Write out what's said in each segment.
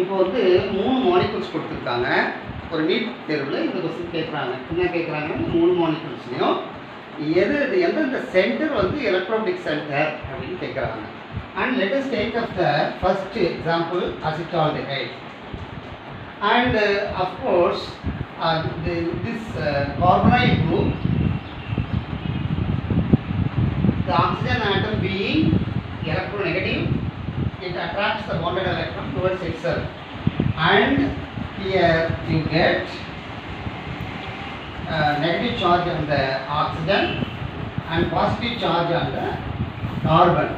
இப்போ வந்து மூணு மாலிகுல்ஸ் கொடுத்துருக்காங்க. ஒரு நீட் தேர்வில் இந்த கொஸ்டின் கேட்குறாங்க என்ன கேட்குறாங்க மூணு மாலிகுல்ஸ்லையும் எது இது எந்தெந்த சென்டர் வந்து எலக்ட்ரானிக் சென்டர் அப்படின்னு கேட்குறாங்க and let's take of the first example acetaldehyde and of course this carbonyl group the oxygen atom being the bonded electron towards itself. And here you get uh, negative charge on the oxygen and positive charge on the carbon.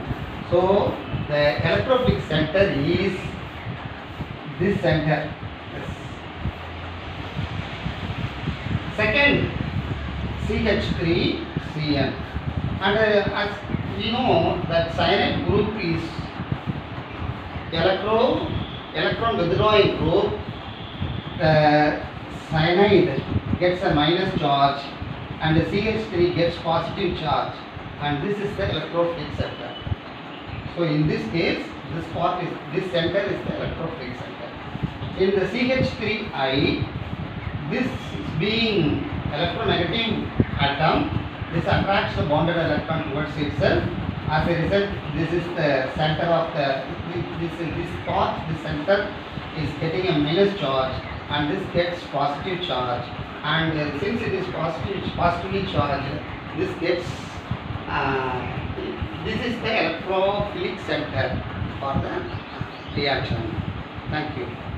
So the electrophilic center is this center. Yes. second CH3CN and uh, as we know that cyanide group is electro electron withdrawing group the cyanide gets a minus charge and the CH3 gets positive charge and this is the electrophilic center. So in this case this part is this center is the electrophilic center. In the CH3I this being electronegative atom this attracts the bonded electron towards itself as a result this is the center of the this this part this center is getting a minus charge and this gets positive charge. And uh, since it is positive positively charged this gets uh, this is the electrophilic center for the reaction. Thank you